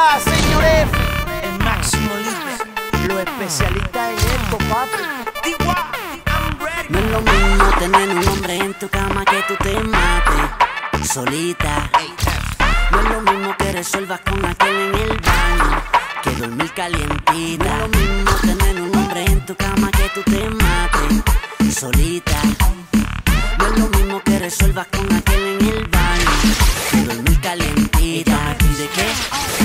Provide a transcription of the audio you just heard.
está, señores? El máximo líder, lo especialista en esto, papi. No es lo mismo tener un hombre en tu cama que tú te mates solita. No es lo mismo que resuelvas con aquel en el baño que dormir calientita. No es lo mismo tener un hombre en tu cama que tú te mates solita. No es lo mismo que resuelvas con aquel en el baño que dormir calientita. ¿De qué?